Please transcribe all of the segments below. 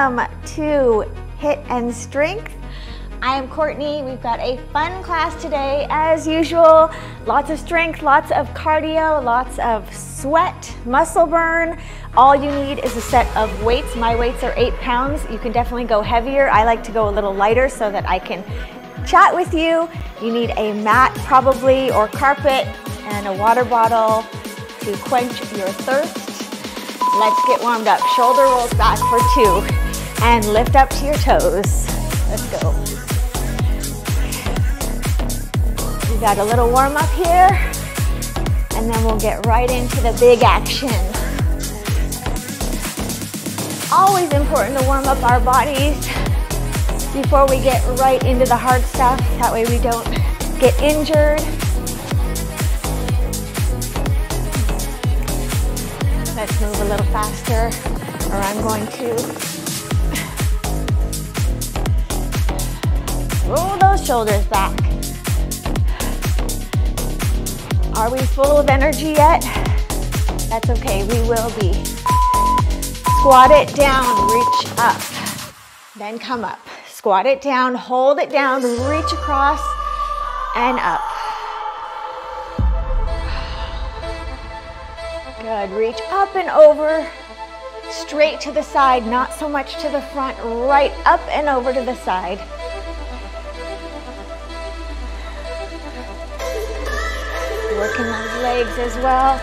Welcome to HIIT and Strength. I am Courtney. We've got a fun class today, as usual. Lots of strength, lots of cardio, lots of sweat, muscle burn. All you need is a set of weights. My weights are eight pounds. You can definitely go heavier. I like to go a little lighter so that I can chat with you. You need a mat probably or carpet and a water bottle to quench your thirst. Let's get warmed up. Shoulder rolls back for two and lift up to your toes. Let's go. We got a little warm up here and then we'll get right into the big action. Always important to warm up our bodies before we get right into the hard stuff. That way we don't get injured. Let's move a little faster or I'm going to Roll those shoulders back. Are we full of energy yet? That's okay, we will be. Squat it down, reach up. Then come up. Squat it down, hold it down, reach across and up. Good, reach up and over, straight to the side, not so much to the front, right up and over to the side. Working those legs as well.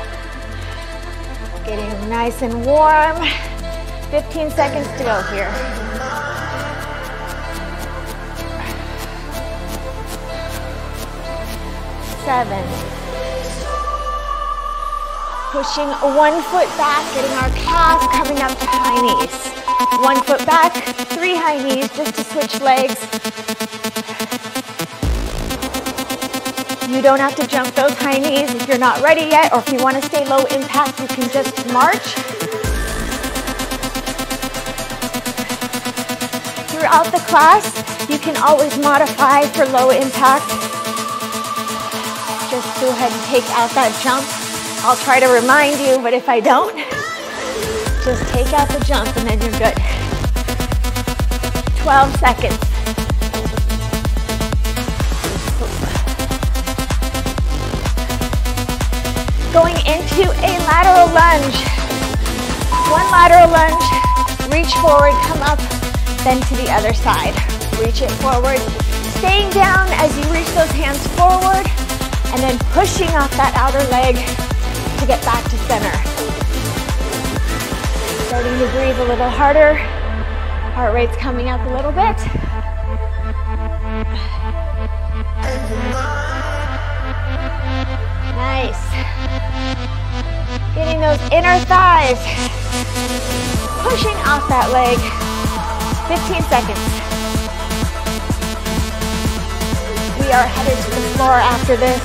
Getting nice and warm. 15 seconds to go here. Seven. Pushing one foot back, getting our calf coming up to high knees. One foot back, three high knees, just to switch legs. You don't have to jump those high knees if you're not ready yet, or if you want to stay low impact, you can just march. Throughout the class, you can always modify for low impact. Just go ahead and take out that jump. I'll try to remind you, but if I don't, just take out the jump and then you're good. 12 seconds. Going into a lateral lunge. One lateral lunge, reach forward, come up, then to the other side. Reach it forward, staying down as you reach those hands forward, and then pushing off that outer leg to get back to center. Starting to breathe a little harder. Heart rate's coming up a little bit. Nice. Getting those inner thighs. Pushing off that leg. 15 seconds. We are headed to the floor after this.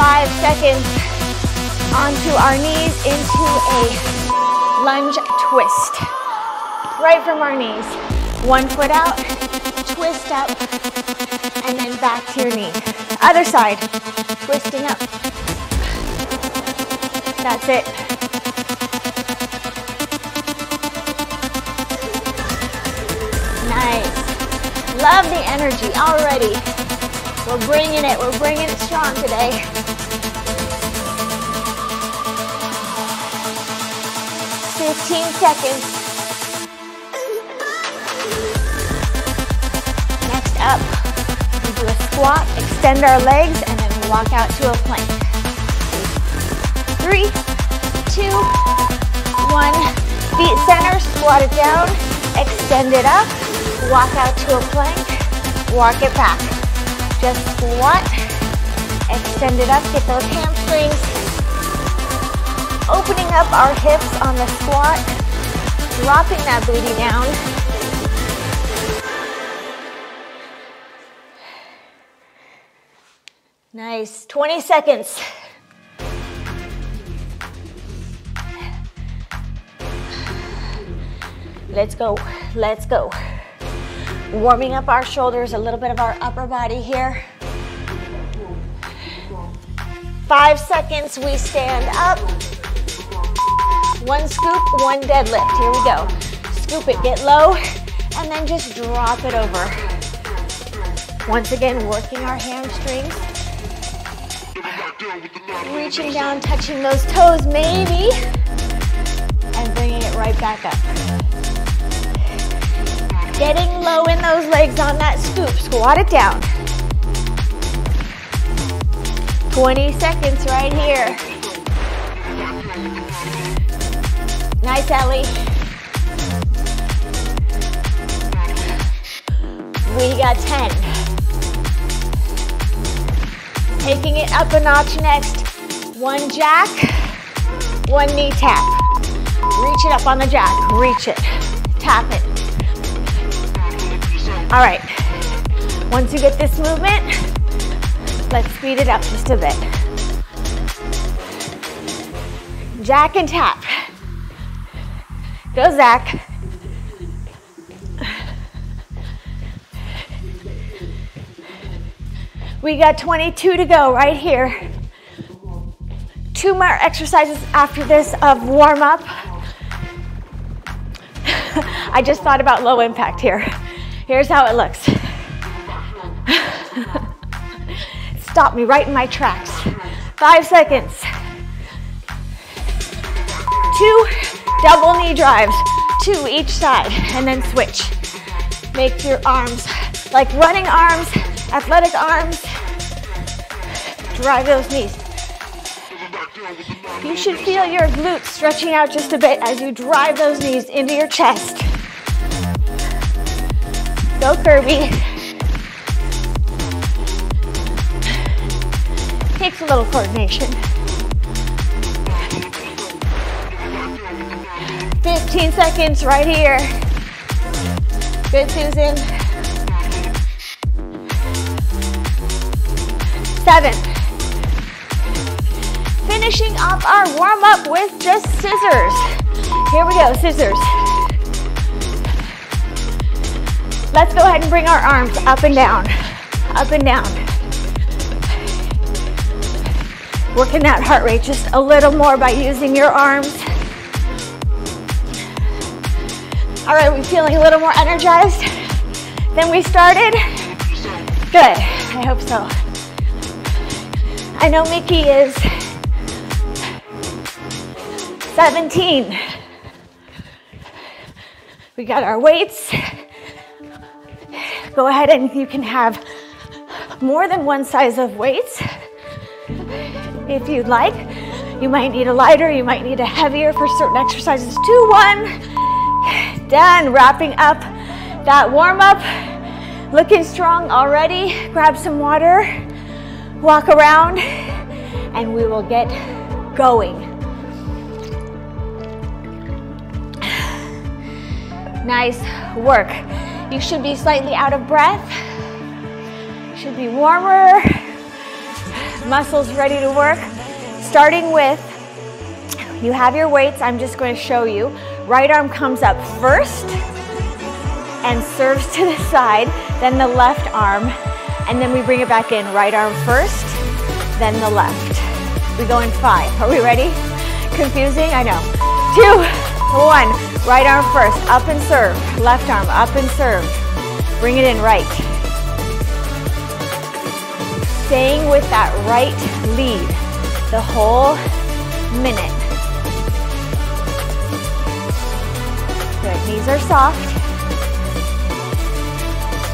Five seconds. Onto our knees into a lunge twist. Right from our knees. One foot out, twist up, and then back to your knee. Other side, twisting up. That's it. Nice. Love the energy already. We're bringing it, we're bringing it strong today. Fifteen seconds. Next up, we do a squat, extend our legs, and then walk out to a plank. Three, two, one. Feet center, squat it down, extend it up, walk out to a plank, walk it back. Just squat, extend it up, get those hamstrings. Opening up our hips on the squat, dropping that booty down, Nice, 20 seconds. Let's go, let's go. Warming up our shoulders, a little bit of our upper body here. Five seconds, we stand up. One scoop, one deadlift. Here we go. Scoop it, get low, and then just drop it over. Once again, working our hamstrings. Reaching down, touching those toes, maybe, and bringing it right back up. Getting low in those legs on that scoop. Squat it down. 20 seconds right here. Nice, Ellie. We got 10. Taking it up a notch next. One jack, one knee tap. Reach it up on the jack, reach it, tap it. All right, once you get this movement, let's speed it up just a bit. Jack and tap. Go, Zach. We got 22 to go right here. Two more exercises after this of warm up. I just thought about low impact here. Here's how it looks. Stop me right in my tracks. Five seconds. Two double knee drives, two each side, and then switch. Make your arms like running arms, athletic arms. Drive those knees. You should feel your glutes stretching out just a bit as you drive those knees into your chest. Go Kirby. Takes a little coordination. 15 seconds right here. Good, Susan. Seven. Finishing off our warm up with just scissors. Here we go, scissors. Let's go ahead and bring our arms up and down, up and down. Working that heart rate just a little more by using your arms. All right, we feeling a little more energized than we started? Good, I hope so. I know Mickey is 17. We got our weights. Go ahead and you can have more than one size of weights if you'd like. You might need a lighter, you might need a heavier for certain exercises. Two, one, done. Wrapping up that warm up. Looking strong already. Grab some water, walk around, and we will get going. Nice work. You should be slightly out of breath. Should be warmer. Muscles ready to work. Starting with, you have your weights. I'm just going to show you. Right arm comes up first and serves to the side, then the left arm, and then we bring it back in. Right arm first, then the left. We go in five. Are we ready? Confusing? I know. Two, one. Right arm first, up and serve. Left arm, up and serve. Bring it in right. Staying with that right lead the whole minute. Good, knees are soft.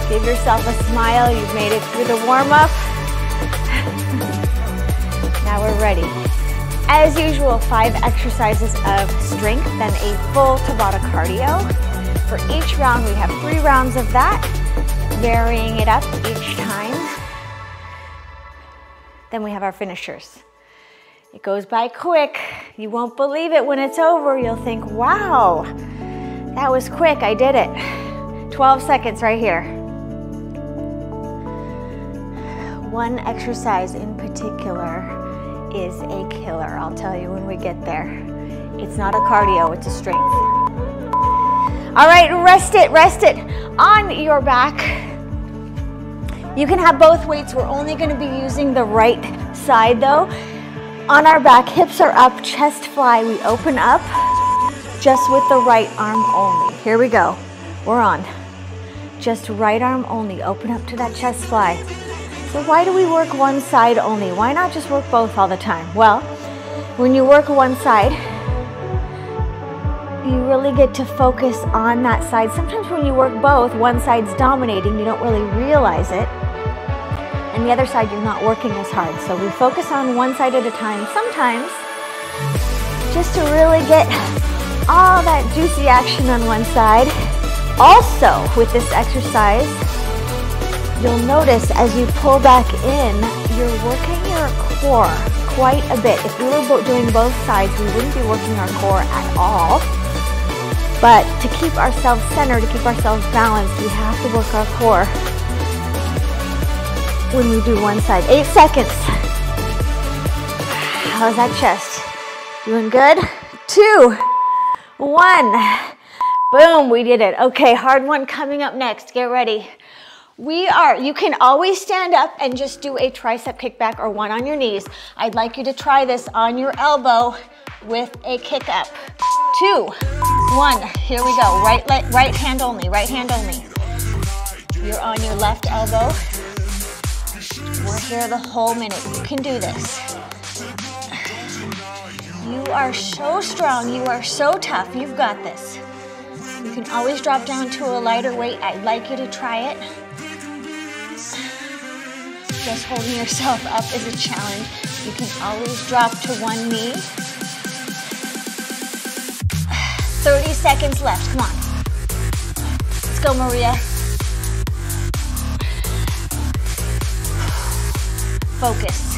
Give yourself a smile. You've made it through the warm up. now we're ready. As usual, five exercises of strength, then a full Tabata cardio. For each round, we have three rounds of that, varying it up each time. Then we have our finishers. It goes by quick. You won't believe it when it's over. You'll think, wow, that was quick. I did it. 12 seconds right here. One exercise in particular is a killer, I'll tell you when we get there. It's not a cardio, it's a strength. All right, rest it, rest it on your back. You can have both weights. We're only gonna be using the right side though. On our back, hips are up, chest fly. We open up just with the right arm only. Here we go. We're on. Just right arm only. Open up to that chest fly. So why do we work one side only? Why not just work both all the time? Well, when you work one side, you really get to focus on that side. Sometimes when you work both, one side's dominating, you don't really realize it. And the other side, you're not working as hard. So we focus on one side at a time. Sometimes, just to really get all that juicy action on one side. Also, with this exercise, you'll notice as you pull back in, you're working your core quite a bit. If we were doing both sides, we wouldn't be working our core at all. But to keep ourselves centered, to keep ourselves balanced, we have to work our core when we do one side. Eight seconds. How's that chest? Doing good? Two, one. Boom, we did it. Okay, hard one coming up next. Get ready. We are, you can always stand up and just do a tricep kickback or one on your knees. I'd like you to try this on your elbow with a kick up. Two, one, here we go. Right, leg, right hand only, right hand only. You're on your left elbow. We're here the whole minute. You can do this. You are so strong. You are so tough. You've got this. You can always drop down to a lighter weight. I'd like you to try it. Just holding yourself up is a challenge. You can always drop to one knee 30 seconds left. Come on. Let's go, Maria. Focus.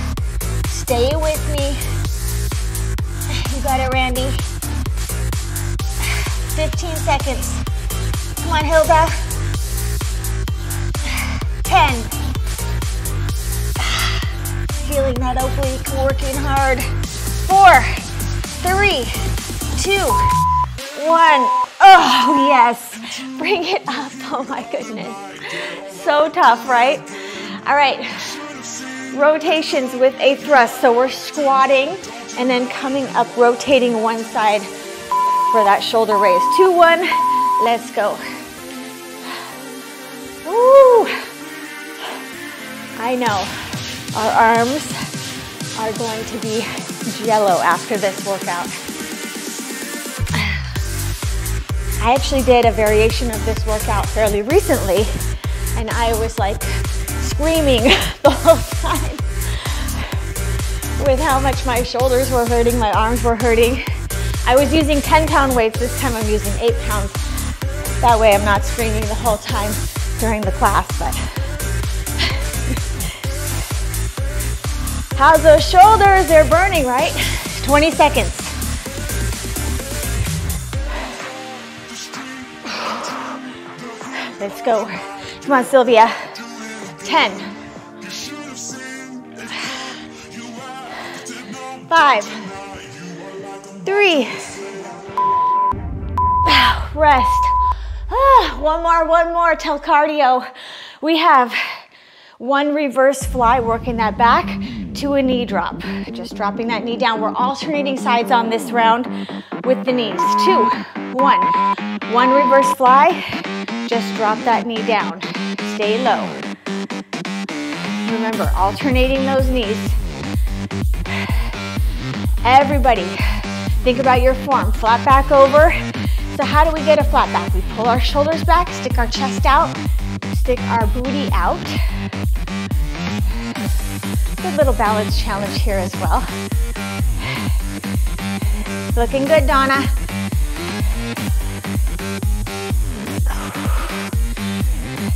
Stay with me. You got it, Randy. 15 seconds. Come on, Hilda. 10. Feeling that oblique, working hard. Four, three, two, one. Oh, yes. Bring it up. Oh my goodness. So tough, right? All right. Rotations with a thrust. So we're squatting and then coming up, rotating one side for that shoulder raise. Two, one. Let's go. Woo. I know our arms are going to be jello after this workout. I actually did a variation of this workout fairly recently, and I was like screaming the whole time with how much my shoulders were hurting, my arms were hurting. I was using 10 pound weights, this time I'm using eight pounds. That way I'm not screaming the whole time during the class, but. How's those shoulders? They're burning, right? 20 seconds. Let's go. Come on, Sylvia. 10. Five. Three. Rest. Ah, one more, one more till cardio. We have one reverse fly, working that back to a knee drop. Just dropping that knee down. We're alternating sides on this round with the knees. Two, one. One reverse fly, just drop that knee down. Stay low. Remember, alternating those knees. Everybody, think about your form. Flat back over. So how do we get a flat back? We pull our shoulders back, stick our chest out, stick our booty out. Good little balance challenge here as well. Looking good, Donna.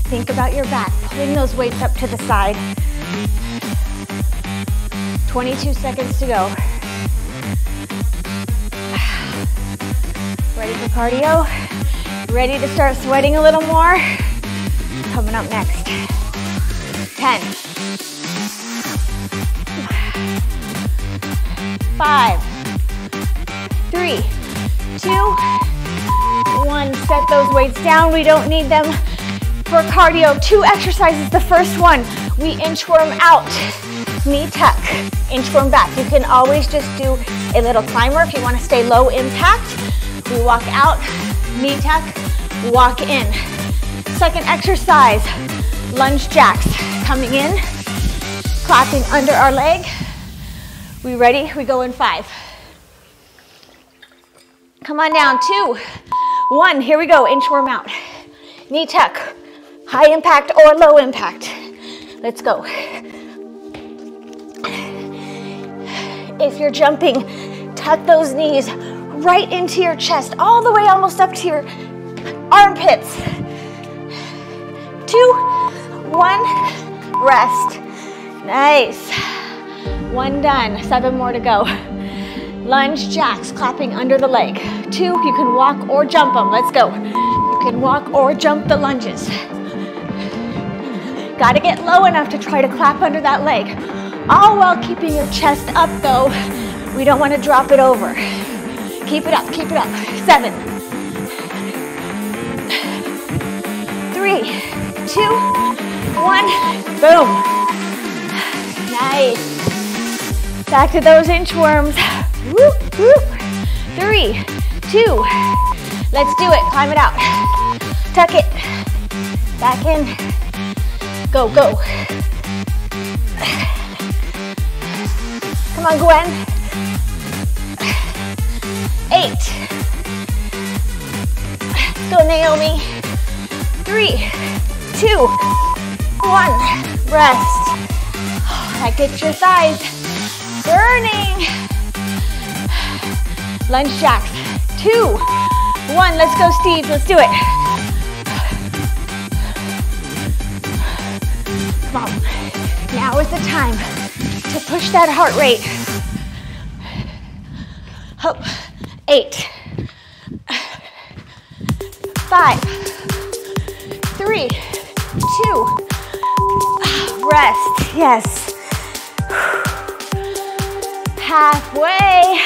Think about your back, pulling those weights up to the side. 22 seconds to go. Ready for cardio? Ready to start sweating a little more? Coming up next. 10. Five, three, two, one. Set those weights down. We don't need them for cardio, two exercises. The first one, we inchworm out, knee tuck, inchworm back. You can always just do a little climber if you wanna stay low impact, We walk out, knee tuck, walk in. Second exercise, lunge jacks. Coming in, clapping under our leg. We ready? We go in five. Come on down, two, one, here we go, inchworm out. Knee tuck, high impact or low impact. Let's go. If you're jumping, tuck those knees right into your chest, all the way almost up to your armpits. Two, one, rest. Nice. One done, seven more to go. Lunge jacks, clapping under the leg. Two, you can walk or jump them. Let's go. You can walk or jump the lunges. Gotta get low enough to try to clap under that leg. All while keeping your chest up though. We don't wanna drop it over. Keep it up, keep it up. Seven. Three, two, one, boom. Nice. Back to those inchworms. Whoop, whoop. Three, two. Let's do it. Climb it out. Tuck it. Back in. Go, go. Come on, Gwen. Eight. Go, Naomi. Three, two, one. Rest. That gets your thighs burning. Lunge jacks. Two, one. Let's go, Steve. Let's do it. Come on. Now is the time to push that heart rate. Up. Eight. Five. Three. Two. Rest. Yes. Halfway.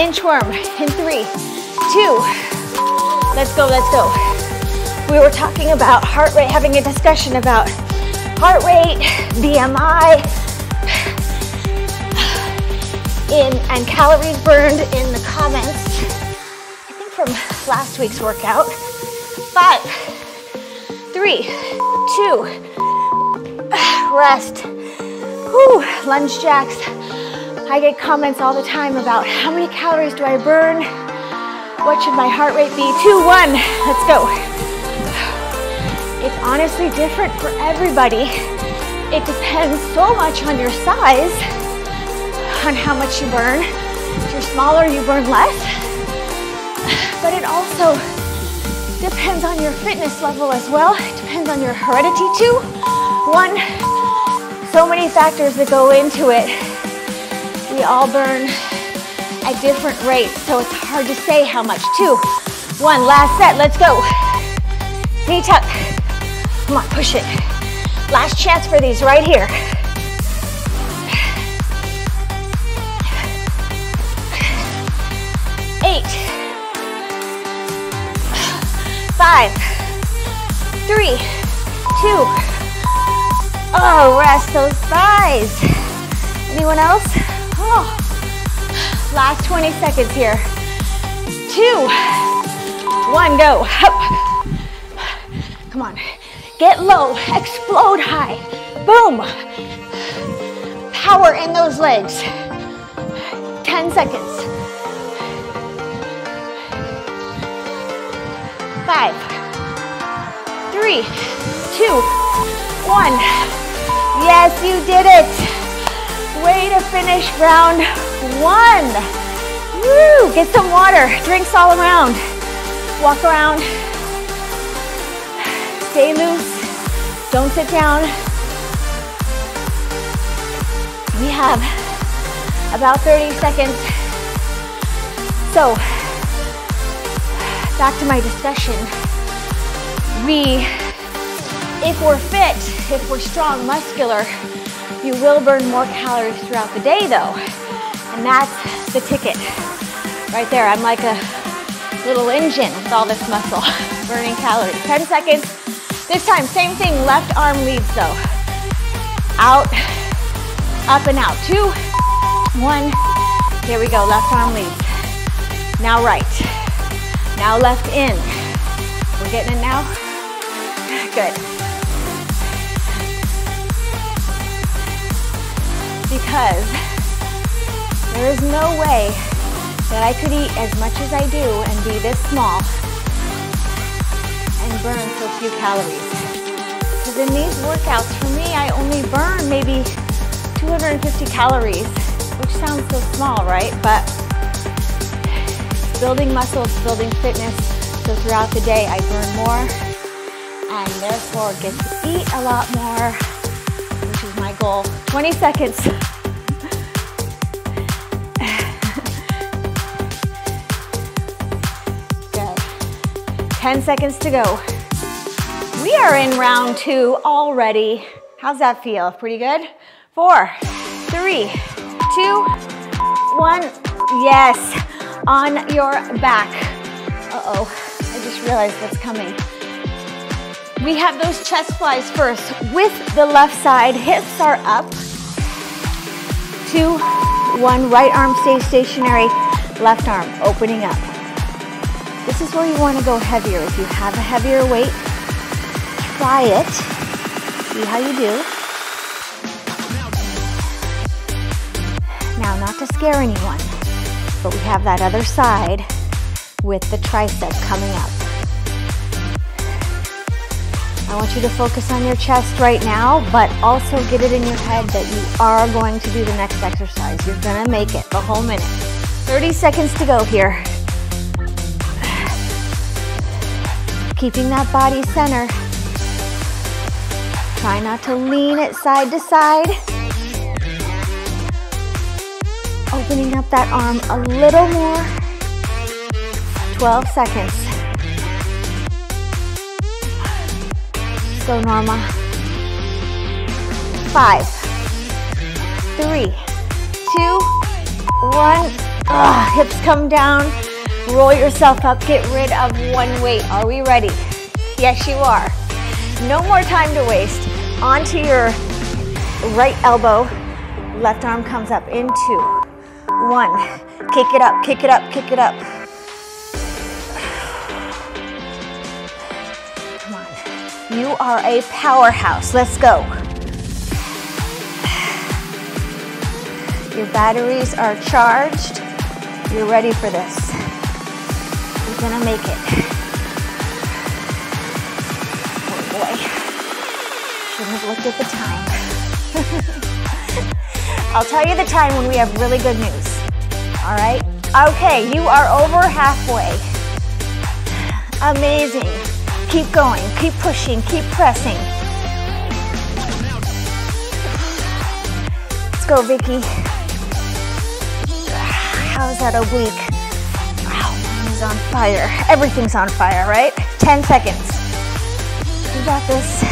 Inchworm in three, two. Let's go, let's go. We were talking about heart rate, having a discussion about heart rate, BMI, in, and calories burned in the comments. I think from last week's workout. Five, three, two, rest. Whew, lunge jacks. I get comments all the time about how many calories do I burn? What should my heart rate be? Two, one, let's go. It's honestly different for everybody. It depends so much on your size, on how much you burn. If you're smaller, you burn less. But it also depends on your fitness level as well. It depends on your heredity too. One, so many factors that go into it. We all burn at different rates, so it's hard to say how much. Two, one, last set, let's go. Knee tuck. Come on, push it. Last chance for these right here. Eight, five, three, two. Oh, rest those thighs. Anyone else? Oh. Last 20 seconds here. Two, one, go. Up. Come on. Get low, explode high. Boom. Power in those legs. 10 seconds. Five, three, two, one. Yes, you did it. Way to finish round one. Woo! Get some water. Drinks all around. Walk around. Stay loose. Don't sit down. We have about 30 seconds. So, back to my discussion. We, if we're fit, if we're strong, muscular, you will burn more calories throughout the day though. And that's the ticket. Right there, I'm like a little engine with all this muscle, burning calories. 10 seconds. This time, same thing, left arm leads though. Out, up and out. Two, one, here we go, left arm leads. Now right. Now left in. We're getting it now? Good. Because there is no way that I could eat as much as I do and be this small and burn so few calories. Because in these workouts, for me, I only burn maybe 250 calories, which sounds so small, right? But building muscles, building fitness, so throughout the day I burn more and therefore get to eat a lot more, which is my goal. 20 seconds. Good. 10 seconds to go. We are in round two already. How's that feel? Pretty good? Four, three, two, one. Yes, on your back. Uh-oh, I just realized what's coming. We have those chest flies first. With the left side, hips are up. Two, one, right arm stays stationary, left arm opening up. This is where you want to go heavier. If you have a heavier weight, try it. See how you do. Now, not to scare anyone, but we have that other side with the tricep coming up. I want you to focus on your chest right now, but also get it in your head that you are going to do the next exercise. You're gonna make it the whole minute. 30 seconds to go here. Keeping that body center. Try not to lean it side to side. Opening up that arm a little more. 12 seconds. Go, Norma. Five, three, two, one. Ugh, hips come down. Roll yourself up, get rid of one weight. Are we ready? Yes, you are. No more time to waste. Onto your right elbow, left arm comes up into one. Kick it up, kick it up, kick it up. You are a powerhouse. Let's go. Your batteries are charged. You're ready for this You're gonna make it. Oh boy. Shouldn't have looked at the time. I'll tell you the time when we have really good news. All right? Okay, you are over halfway. Amazing. Keep going, keep pushing, keep pressing. Let's go, Vicky. How's that oblique? Wow, mine's on fire. Everything's on fire, right? 10 seconds. You got this.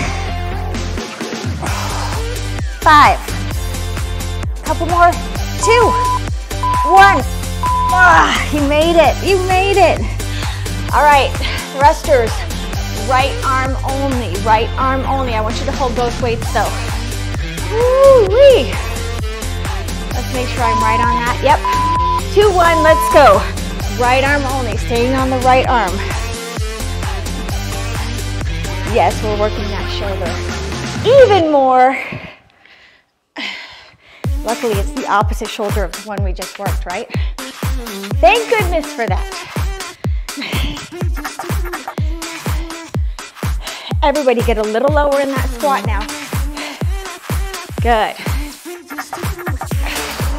Five. Couple more. Two. One. Ah, you made it. You made it. All right, thrusters. Right arm only. Right arm only. I want you to hold both weights though. Woo-wee. Let's make sure I'm right on that. Yep. Two, one, let's go. Right arm only, staying on the right arm. Yes, we're working that shoulder even more. Luckily, it's the opposite shoulder of the one we just worked, right? Thank goodness for that. Everybody get a little lower in that squat now. Good.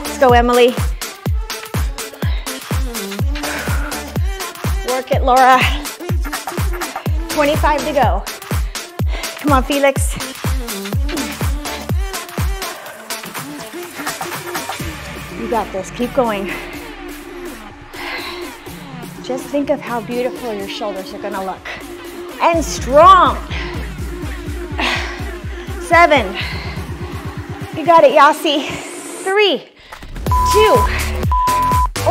Let's go, Emily. Work it, Laura. 25 to go. Come on, Felix. You got this, keep going. Just think of how beautiful your shoulders are gonna look. And strong. Seven. You got it, Yasi. Three, two,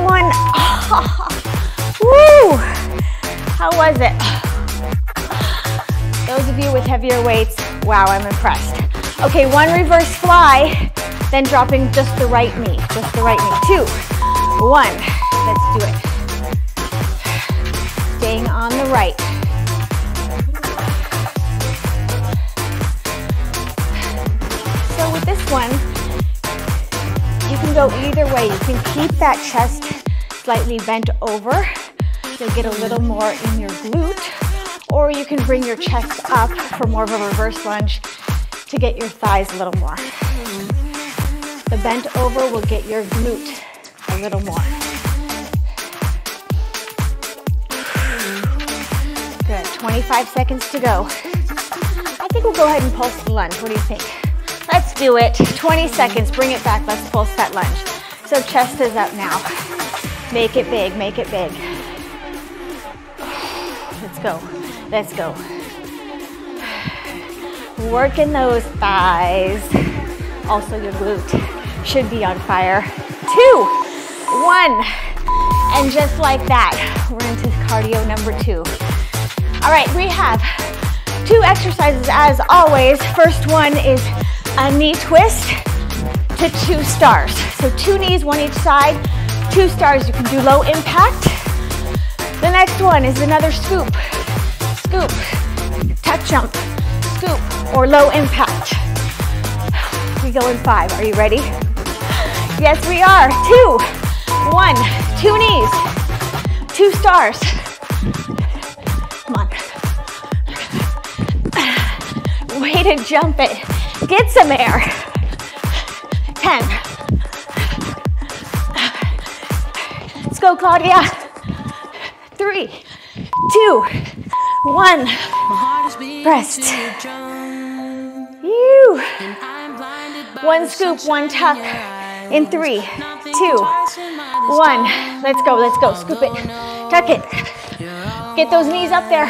one. Woo! How was it? Those of you with heavier weights, wow, I'm impressed. Okay, one reverse fly, then dropping just the right knee, just the right knee. Two, one, let's do it. Staying on the right. With this one, you can go either way. You can keep that chest slightly bent over. You'll get a little more in your glute. Or you can bring your chest up for more of a reverse lunge to get your thighs a little more. The bent over will get your glute a little more. Good, 25 seconds to go. I think we'll go ahead and pulse the lunge. What do you think? Do it. 20 seconds, bring it back. Let's pulse that lunge. So chest is up now. Make it big, make it big. Let's go, let's go. Working those thighs. Also your glute should be on fire. Two, one, and just like that, we're into cardio number two. All right, we have two exercises as always. First one is a knee twist to two stars. So two knees, one each side, two stars. You can do low impact. The next one is another scoop, scoop, touch jump, scoop, or low impact. We go in five. Are you ready? Yes, we are. Two, one, two knees, two stars. Come on. Way to jump it. Get some air. 10. Let's go, Claudia. Three, two, one. Rest. You. One scoop, one tuck. In three, two, one. Let's go, let's go. Scoop it. Tuck it. Get those knees up there.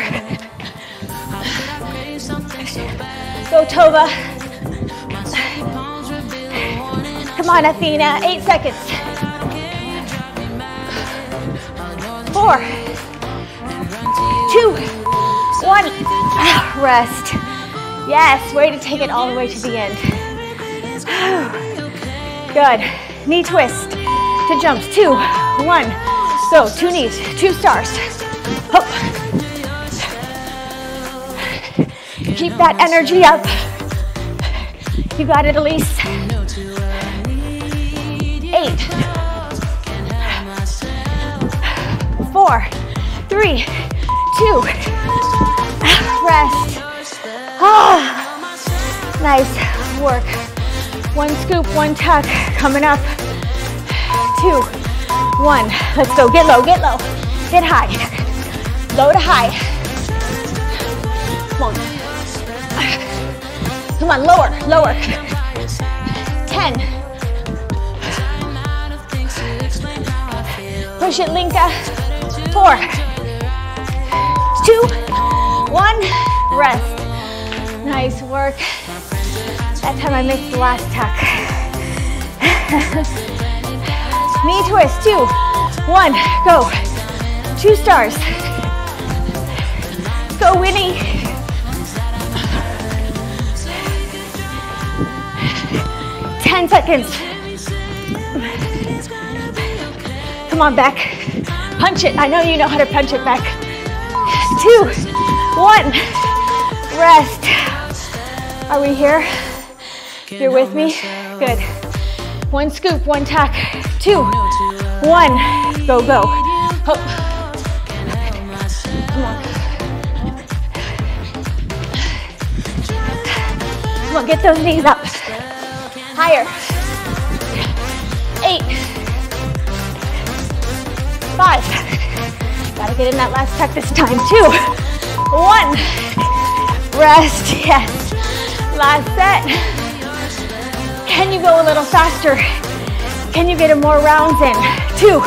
Go, Tova. Come on, Athena, eight seconds. Four, two, one. Rest. Yes, way to take it all the way to the end. Good. Knee twist to jumps. Two, one. Go, two knees, two stars. Hope. Keep that energy up. You got it, Elise eight, four, three, two, rest. Ah, nice work. One scoop, one tuck, coming up. Two, one. Let's go, get low, get low, get high. Low to high. Come on. Come on, lower, lower. 10, Push it, Linka. Four, two, one, rest. Nice work. That time I missed the last tuck. Knee twist, two, one, go. Two stars. Go, Winnie. Ten seconds. Come on, back. Punch it. I know you know how to punch it back. Two, one, rest. Are we here? You're with me? Good. One scoop, one tack. Two, one, go, go. Hope. Come on. Come on, get those knees up. Higher. Five. Gotta get in that last tuck this time. Two. One. Rest. Yes. Last set. Can you go a little faster? Can you get a more rounds in? Two.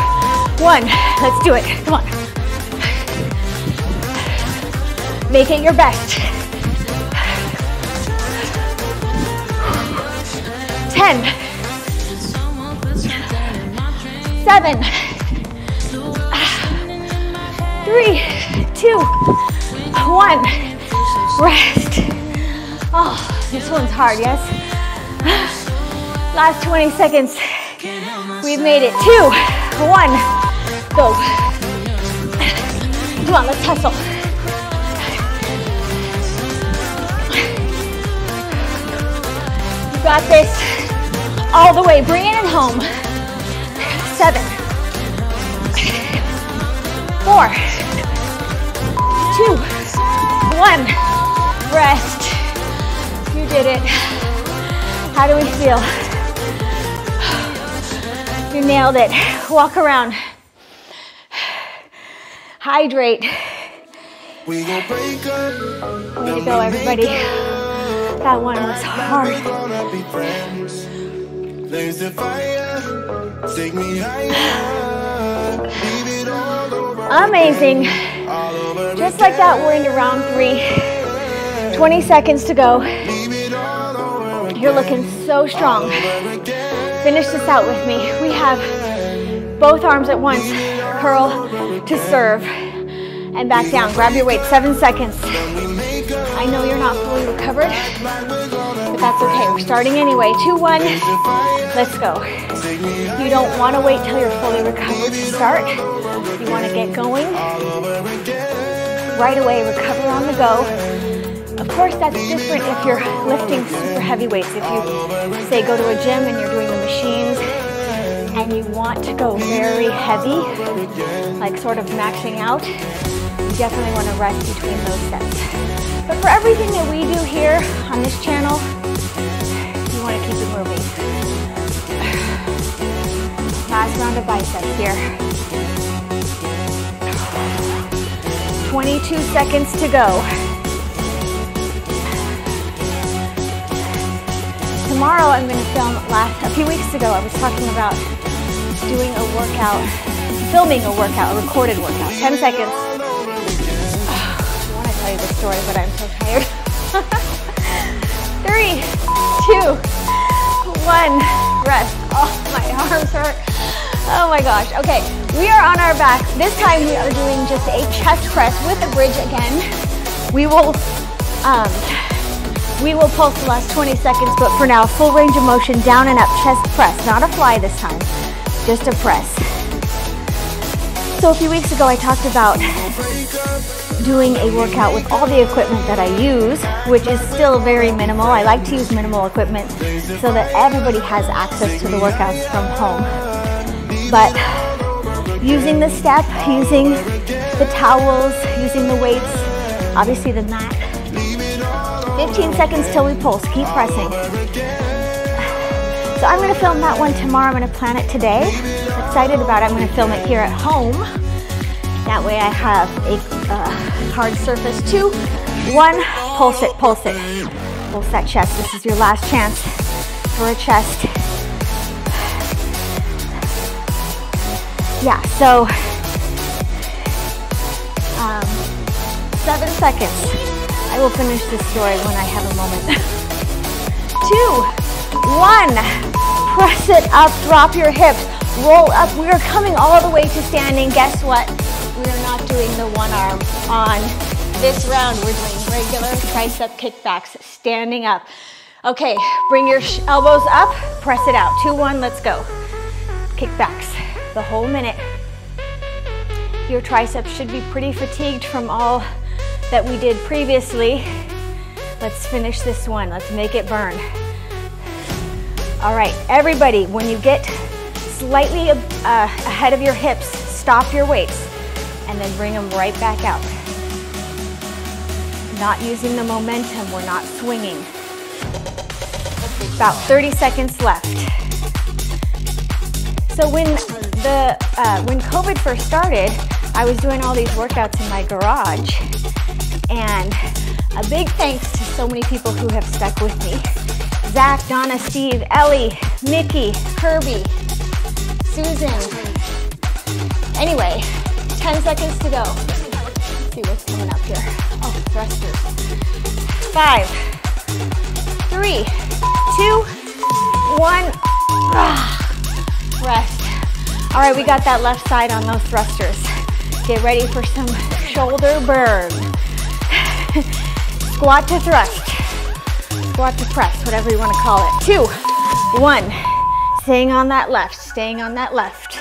One. Let's do it. Come on. Make it your best. Ten. Seven three, two, one. Rest. Oh, this one's hard, yes? Last 20 seconds. We've made it. Two, one, go. Come on, let's hustle. You got this. All the way, bring it home. Seven, four, two, one. Rest. You did it. How do we feel? You nailed it. Walk around. Hydrate. We gon' break up. Way to go, everybody. That one was hard. Gonna be friends. Blaze the fire. Take me higher. Leave it all. Amazing. Just like that, we're into round three. 20 seconds to go. You're looking so strong. Finish this out with me. We have both arms at once. Curl to serve and back down. Grab your weight, seven seconds. I know you're not fully recovered, but that's okay. We're starting anyway. Two, one, let's go. You don't want to wait till you're fully recovered to start. You want to get going right away, recover on the go. Of course, that's different if you're lifting super heavy weights. If you, say, go to a gym and you're doing the machines and you want to go very heavy, like sort of maxing out, definitely want to rest between those sets. But for everything that we do here on this channel, you want to keep it moving. Last round of biceps here. 22 seconds to go. Tomorrow I'm going to film last a few weeks ago I was talking about doing a workout, filming a workout, a recorded workout. 10 seconds. Tell you the story, but I'm so tired. Three, two, one. Rest. Oh, my arms hurt. Oh my gosh. Okay, we are on our back. This time we are doing just a chest press with a bridge again. We will um, we will pulse the last 20 seconds, but for now, full range of motion, down and up, chest press. Not a fly this time, just a press. So a few weeks ago, I talked about doing a workout with all the equipment that I use, which is still very minimal. I like to use minimal equipment so that everybody has access to the workouts from home. But using the step, using the towels, using the weights, obviously the mat. 15 seconds till we pulse. Keep pressing. So I'm to film that one tomorrow. I'm to plan it today. Excited about it. I'm to film it here at home. That way I have a uh, hard surface. Two, one, pulse it, pulse it. Pulse that chest. This is your last chance for a chest. Yeah, so um, seven seconds. I will finish this story when I have a moment. Two, one, press it up, drop your hips, roll up. We are coming all the way to standing. Guess what? We are not doing the one arm on this round. We're doing regular tricep kickbacks, standing up. Okay, bring your elbows up, press it out. Two, one, let's go. Kickbacks, the whole minute. Your triceps should be pretty fatigued from all that we did previously. Let's finish this one. Let's make it burn. All right, everybody, when you get slightly uh, ahead of your hips, stop your weights and then bring them right back out. Not using the momentum, we're not swinging. About 30 seconds left. So when the uh, when COVID first started, I was doing all these workouts in my garage, and a big thanks to so many people who have stuck with me: Zach, Donna, Steve, Ellie, Mickey, Kirby, Susan. Anyway, 10 seconds to go. Let's see what's coming up here. Oh, thrusters. Five, three, two, one. Ah. Rest. All right, we got that left side on those thrusters. Get ready for some shoulder burn. Squat to thrust. Squat to press, whatever you want to call it. Two, one. Staying on that left, staying on that left.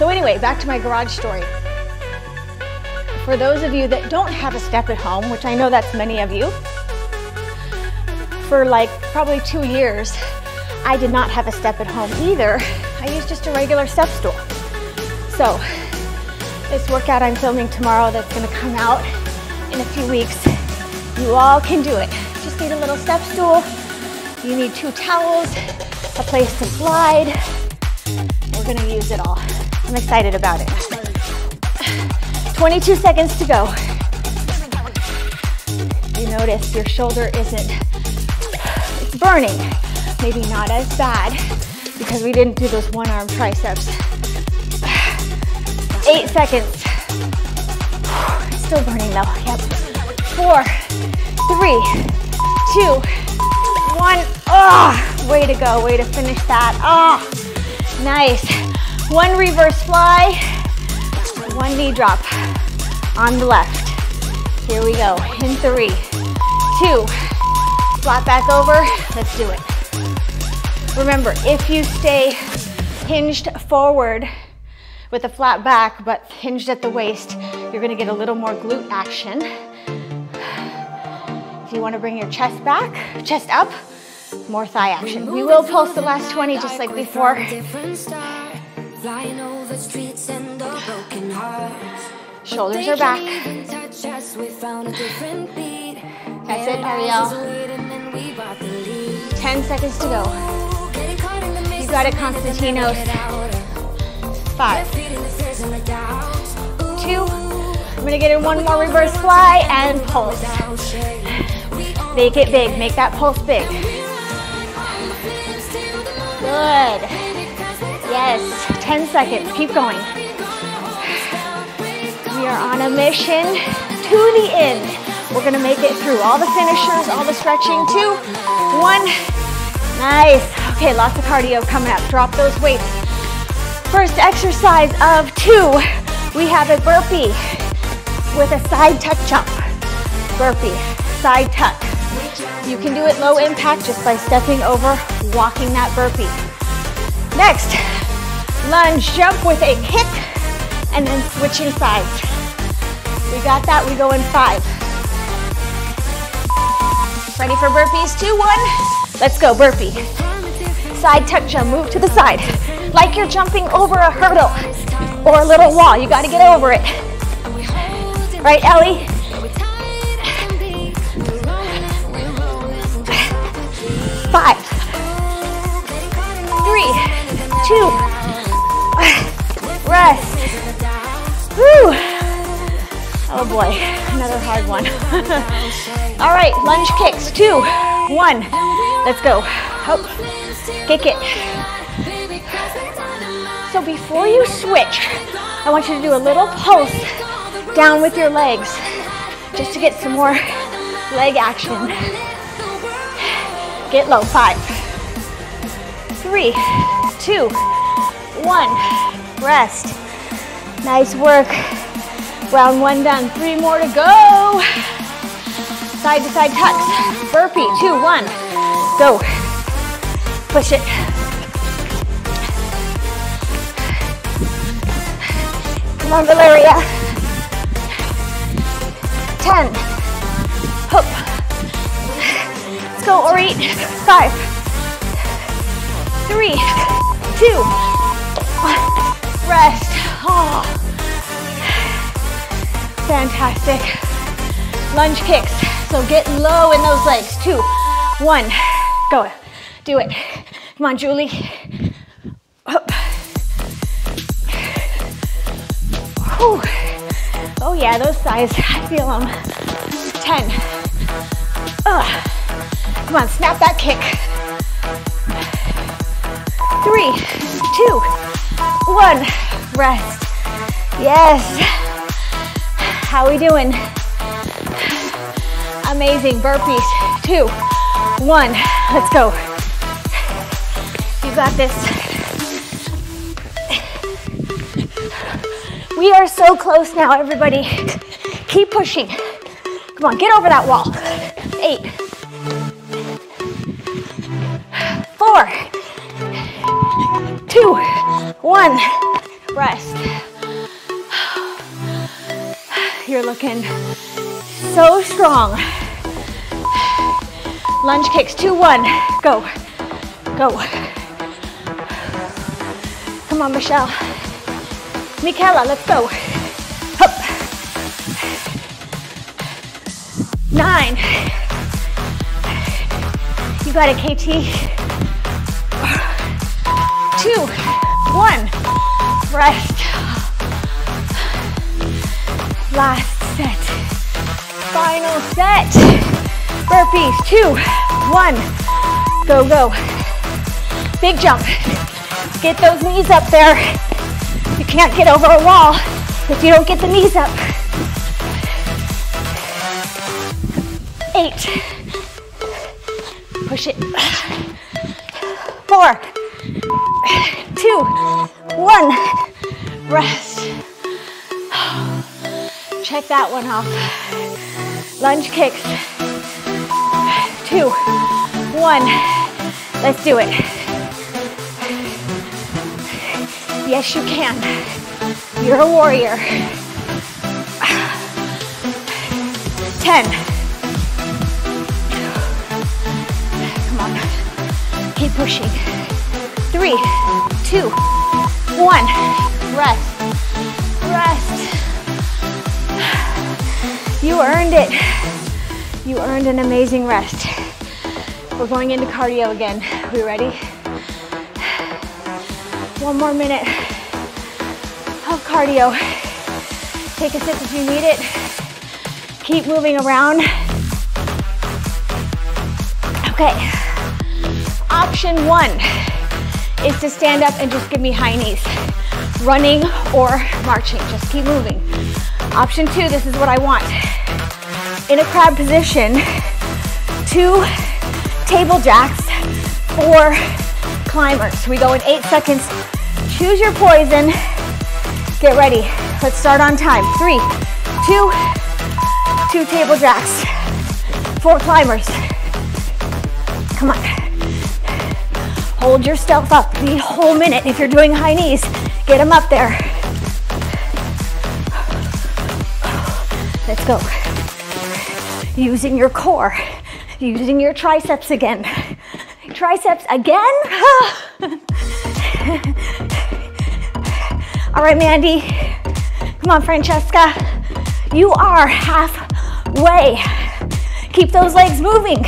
So anyway, back to my garage story. For those of you that don't have a step at home, which I know that's many of you, for like probably two years, I did not have a step at home either. I used just a regular step stool. So this workout I'm filming tomorrow that's gonna come out in a few weeks, you all can do it. Just need a little step stool. You need two towels, a place to slide. We're gonna use it all. I'm excited about it. 22 seconds to go. You notice your shoulder isn't, it's burning. Maybe not as bad because we didn't do those one arm triceps. Eight seconds. Still burning though, yep. Four, three, two, one. Oh, way to go, way to finish that. Oh, nice. One reverse fly, one knee drop on the left. Here we go, in three, two, flat back over, let's do it. Remember, if you stay hinged forward with a flat back, but hinged at the waist, you're gonna get a little more glute action. If you wanna bring your chest back, chest up, more thigh action. We will pulse the last 20 just like before. Flying over streets and broken hearts. Shoulders are back. That's it, Ariel. 10 seconds to go. You got it, Constantinos. Five. Two. I'm gonna get in one more reverse fly and pulse. Make it big, make that pulse big. Good. Yes, 10 seconds, keep going. We are on a mission to the end. We're gonna make it through all the finishers, all the stretching. Two, one, nice. Okay, lots of cardio coming up. Drop those weights. First exercise of two, we have a burpee with a side tuck jump. Burpee, side tuck. You can do it low impact just by stepping over, walking that burpee. Next, lunge jump with a kick and then switching sides. We got that, we go in five. Ready for burpees? Two, one. Let's go, burpee. Side tuck jump, move to the side. Like you're jumping over a hurdle or a little wall. You gotta get over it. Right, Ellie? Five, three, two, rest. Woo. Oh boy, another hard one. All right, lunge kicks, two, one. Let's go. Hope, kick it. So before you switch, I want you to do a little pulse down with your legs just to get some more leg action. Get low, five, three, two, one. Rest. Nice work. Round one done. Three more to go. Side to side tucks. Burpee. Two, one. Go. Push it. Come on, Valeria. Ten. Hoop. Let's go, Ori. Five. Three. Two. Rest. Oh. Fantastic. Lunge kicks. So get low in those legs. Two, one, go. Do it. Come on, Julie. Up. Whew. Oh yeah, those thighs, I feel them. 10. Ugh. Come on, snap that kick. Three, two, one. Rest. Yes. How we doing? Amazing. Burpees. Two, one. Let's go. You got this. We are so close now, everybody. Keep pushing. Come on, get over that wall. One. rest. You're looking so strong. Lunge kicks, two, one, go, go. Come on, Michelle. Michaela, let's go. Hup. Nine. You got it, KT. Two, one, rest. Last set. Final set. Burpees, two, one. Go, go. Big jump. Get those knees up there. You can't get over a wall if you don't get the knees up. Eight. One off. Lunge kicks. Two, one. Let's do it. Yes, you can. You're a warrior. Ten. Come on. Keep pushing. Three, two, one. Rest. You earned it. You earned an amazing rest. We're going into cardio again. We ready? One more minute of cardio. Take a sip if you need it. Keep moving around. Okay. Option one is to stand up and just give me high knees. Running or marching, just keep moving. Option two, this is what I want. In a crab position, two table jacks, four climbers. We go in eight seconds. Choose your poison. Get ready. Let's start on time. Three, two, two table jacks, four climbers. Come on. Hold yourself up the whole minute. If you're doing high knees, get them up there. Let's go. Using your core, using your triceps again. Triceps again? All right, Mandy. Come on, Francesca. You are halfway. Keep those legs moving.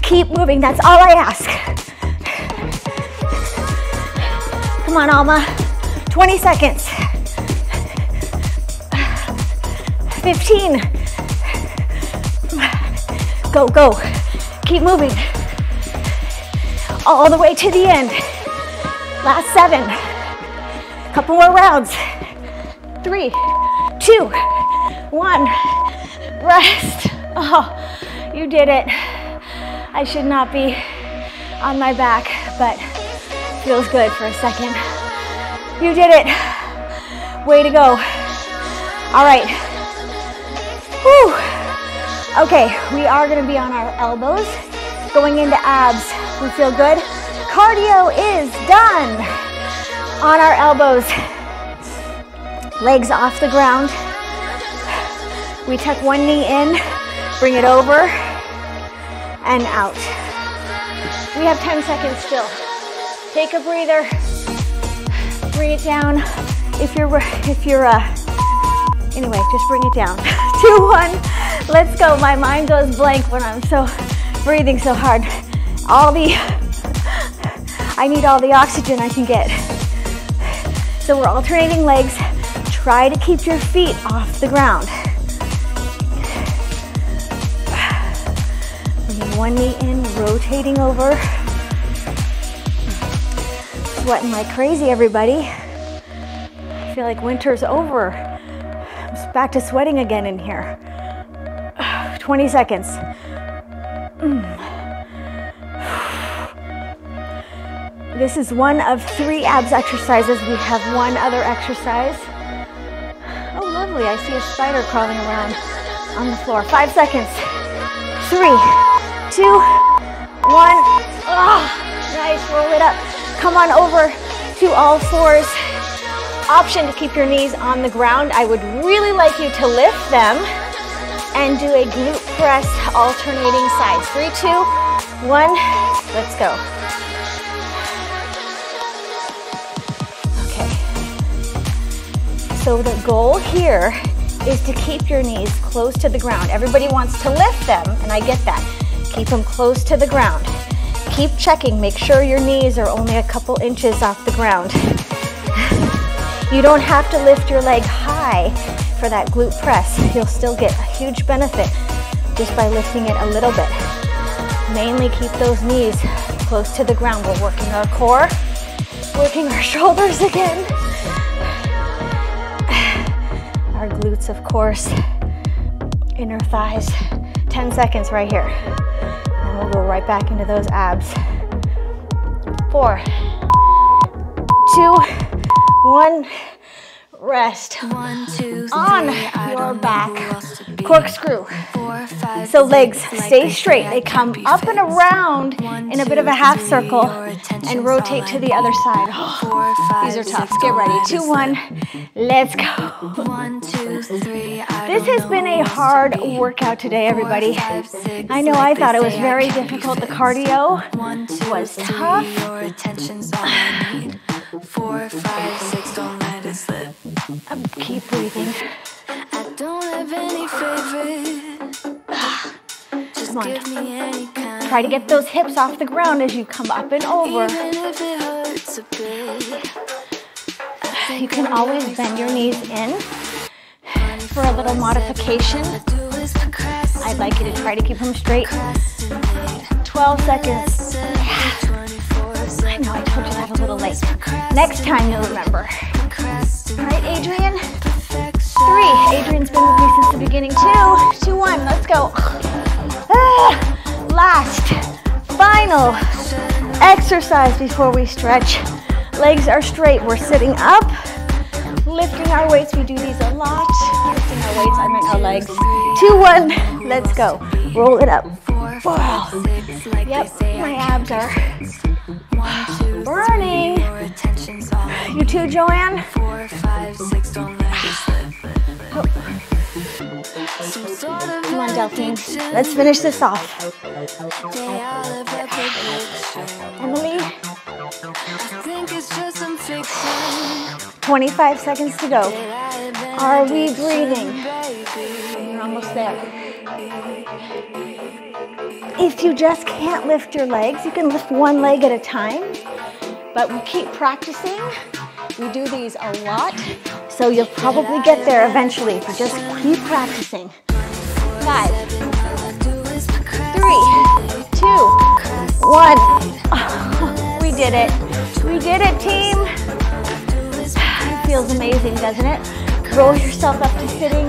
Keep moving. That's all I ask. Come on, Alma. 20 seconds. 15. Go, go. Keep moving. All the way to the end. Last seven. Couple more rounds. Three, two, one. Rest. Oh, you did it. I should not be on my back, but feels good for a second. You did it. Way to go. All right. Whew. Okay, we are gonna be on our elbows, going into abs. We feel good. Cardio is done. On our elbows, legs off the ground. We tuck one knee in, bring it over, and out. We have 10 seconds still. Take a breather, bring it down. If you're, if you're, uh, anyway, just bring it down. Two, one, let's go. My mind goes blank when I'm so, breathing so hard. All the, I need all the oxygen I can get. So we're alternating legs. Try to keep your feet off the ground. One knee in, rotating over. Sweating like crazy, everybody. I feel like winter's over. I'm back to sweating again in here. 20 seconds. Mm. This is one of three abs exercises. We have one other exercise. Oh, lovely. I see a spider crawling around on the floor. Five seconds. Three, two, one. Oh, nice. Roll it up. Come on over to all fours. option to keep your knees on the ground. I would really like you to lift them and do a glute press alternating sides. Three, two, one, let's go. Okay. So the goal here is to keep your knees close to the ground. Everybody wants to lift them, and I get that. Keep them close to the ground. Keep checking, make sure your knees are only a couple inches off the ground. You don't have to lift your leg high for that glute press. You'll still get a huge benefit just by lifting it a little bit. Mainly keep those knees close to the ground. We're working our core, working our shoulders again. Our glutes, of course, inner thighs. 10 seconds right here. And we'll go right back into those abs. Four, two, one, rest. One, two, three, on your back. Corkscrew. So legs stay straight. They come up and around in a bit of a half circle and rotate to the other side. These are tough. Get ready. Two, one. Let's go. One, two, three. This has been a hard workout today, everybody. I know I thought it was very difficult. The cardio was tough. Four, five, six, don't let it slip. Um, keep breathing. I don't have any favorite. Just Come give me any kind. Try to get those hips off the ground as you come up and over. You can always bend your knees in for a little modification. I'd like you to try to keep them straight. 12 seconds. Know I told you that a little late. Next time you'll remember. Right, Adrian? Three. Adrian's been with me since the beginning. Two, two, one. Let's go. Ah, last, final exercise before we stretch. Legs are straight. We're sitting up, lifting our weights. We do these a lot. Lifting our weights, I meant our legs. Two, one. Let's go. Roll it up. Wow. Yep, my abs are burning. You too, Joanne? Four, five, six, don't let oh. Come on, Delphine. Let's finish this off. Emily? 25 seconds to go. Are we breathing? We're almost there. If you just can't lift your legs, you can lift one leg at a time, but we keep practicing. We do these a lot, so you'll probably get there eventually if you just keep practicing. Five, three, two, one. we did it. We did it, team. It feels amazing, doesn't it? Roll yourself up to sitting.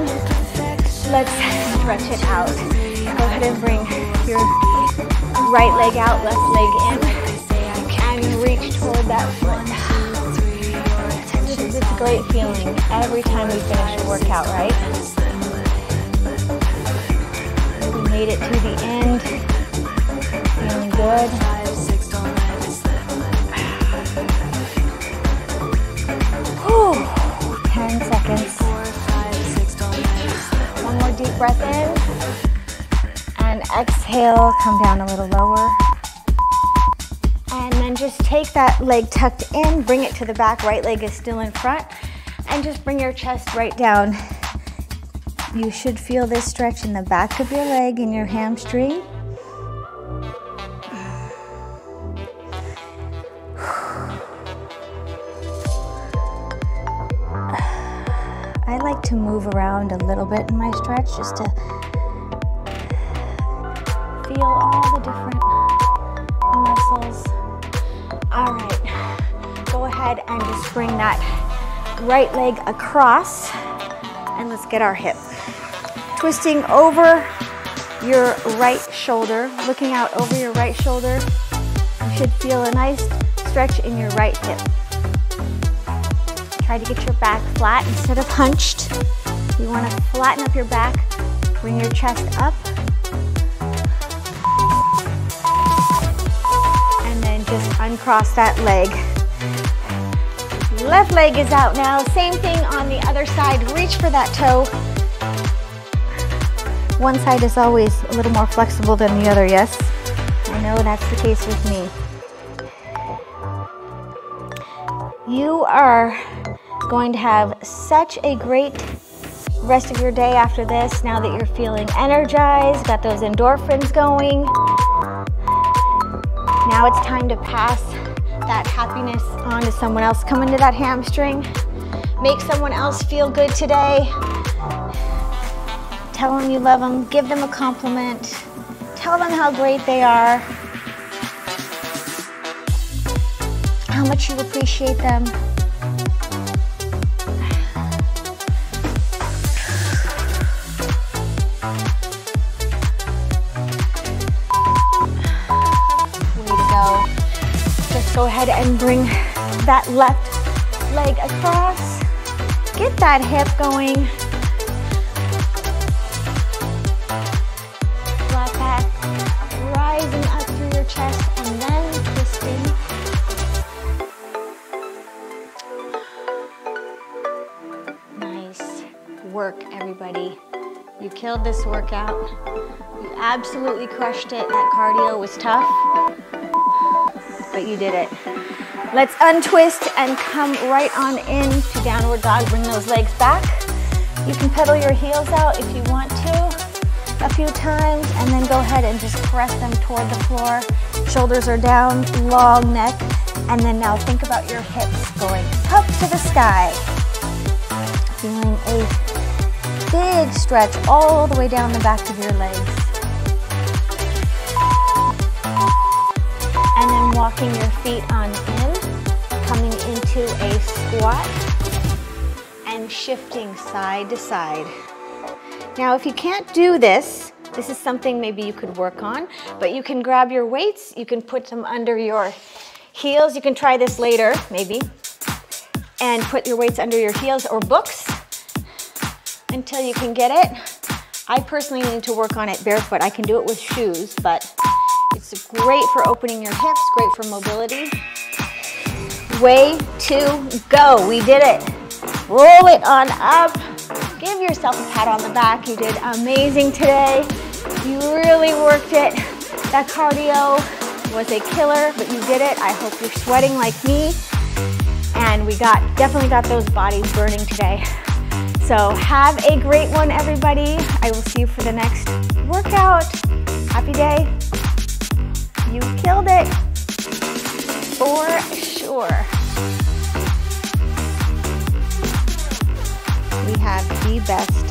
Let's stretch it out. Go ahead and bring your right leg out, left leg in, and reach toward that foot. This is a great feeling every time we finish a workout, right? We made it to the end. Feeling good. Whew. 10 seconds. One more deep breath in exhale, come down a little lower. And then just take that leg tucked in, bring it to the back, right leg is still in front, and just bring your chest right down. You should feel this stretch in the back of your leg and your hamstring. I like to move around a little bit in my stretch just to feel all the different muscles. All right, go ahead and just bring that right leg across and let's get our hip. Twisting over your right shoulder, looking out over your right shoulder. You should feel a nice stretch in your right hip. Try to get your back flat instead of hunched. You want to flatten up your back, bring your chest up, uncross that leg. Left leg is out now. Same thing on the other side. Reach for that toe. One side is always a little more flexible than the other, yes? I know that's the case with me. You are going to have such a great rest of your day after this now that you're feeling energized, got those endorphins going. Now it's time to pass that happiness on to someone else. Come into that hamstring. Make someone else feel good today. Tell them you love them. Give them a compliment. Tell them how great they are. How much you appreciate them. And bring that left leg across. Get that hip going. Flat back, rising up through your chest and then twisting. Nice work, everybody. You killed this workout. You absolutely crushed it. That cardio was tough but you did it. Let's untwist and come right on in to downward dog. Bring those legs back. You can pedal your heels out if you want to a few times and then go ahead and just press them toward the floor. Shoulders are down, long neck, and then now think about your hips going up to the sky. Feeling a big stretch all the way down the back of your legs. Walking your feet on in, coming into a squat, and shifting side to side. Now, if you can't do this, this is something maybe you could work on, but you can grab your weights, you can put them under your heels. You can try this later, maybe, and put your weights under your heels or books until you can get it. I personally need to work on it barefoot. I can do it with shoes, but it's great for opening your hips, great for mobility. Way to go. We did it. Roll it on up. Give yourself a pat on the back. You did amazing today. You really worked it. That cardio was a killer, but you did it. I hope you're sweating like me. And we got definitely got those bodies burning today. So have a great one, everybody. I will see you for the next workout. Happy day. You killed it. For sure. We have the best